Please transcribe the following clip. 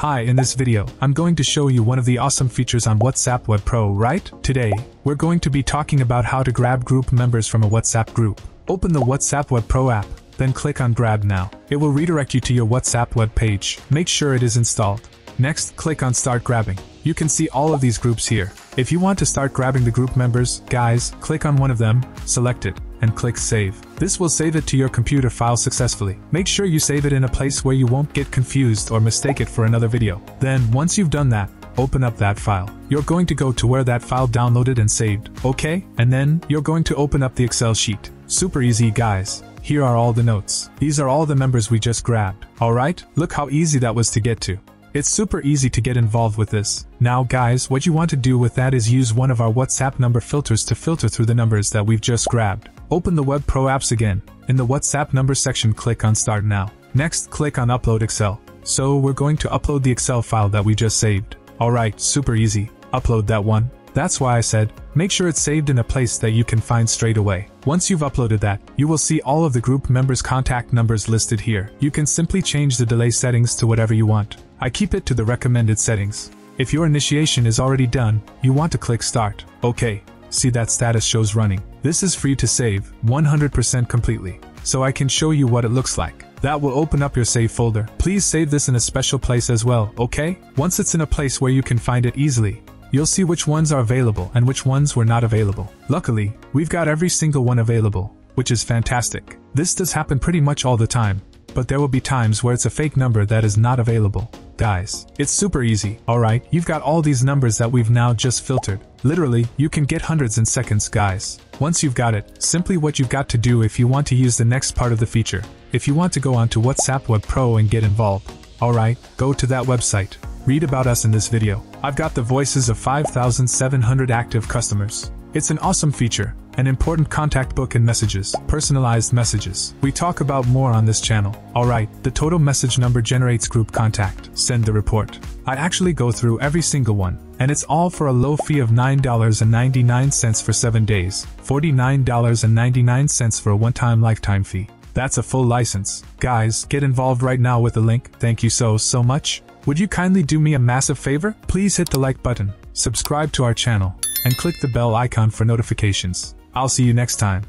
Hi, in this video, I'm going to show you one of the awesome features on WhatsApp Web Pro, right? Today, we're going to be talking about how to grab group members from a WhatsApp group. Open the WhatsApp Web Pro app, then click on Grab Now. It will redirect you to your WhatsApp web page. Make sure it is installed. Next, click on Start Grabbing. You can see all of these groups here. If you want to start grabbing the group members, guys, click on one of them, select it, and click Save. This will save it to your computer file successfully. Make sure you save it in a place where you won't get confused or mistake it for another video. Then, once you've done that, open up that file. You're going to go to where that file downloaded and saved, okay? And then, you're going to open up the Excel sheet. Super easy, guys. Here are all the notes. These are all the members we just grabbed. Alright, look how easy that was to get to. It's super easy to get involved with this. Now guys, what you want to do with that is use one of our WhatsApp number filters to filter through the numbers that we've just grabbed. Open the Web Pro apps again. In the WhatsApp number section click on Start Now. Next click on Upload Excel. So we're going to upload the Excel file that we just saved. Alright, super easy. Upload that one. That's why I said, make sure it's saved in a place that you can find straight away. Once you've uploaded that, you will see all of the group members' contact numbers listed here. You can simply change the delay settings to whatever you want. I keep it to the recommended settings. If your initiation is already done, you want to click Start. OK. See that status shows running. This is free to save, 100% completely. So I can show you what it looks like. That will open up your save folder. Please save this in a special place as well, okay? Once it's in a place where you can find it easily, you'll see which ones are available and which ones were not available. Luckily, we've got every single one available, which is fantastic. This does happen pretty much all the time, but there will be times where it's a fake number that is not available. Guys, it's super easy, alright? You've got all these numbers that we've now just filtered. Literally, you can get hundreds in seconds, guys. Once you've got it, simply what you've got to do if you want to use the next part of the feature. If you want to go onto WhatsApp Web Pro and get involved, alright, go to that website. Read about us in this video. I've got the voices of 5,700 active customers. It's an awesome feature, an important contact book and messages, personalized messages. We talk about more on this channel. Alright, the total message number generates group contact. Send the report. I actually go through every single one, and it's all for a low fee of $9.99 for 7 days, $49.99 for a one-time lifetime fee. That's a full license. Guys, get involved right now with the link. Thank you so, so much. Would you kindly do me a massive favor? Please hit the like button, subscribe to our channel, and click the bell icon for notifications. I'll see you next time.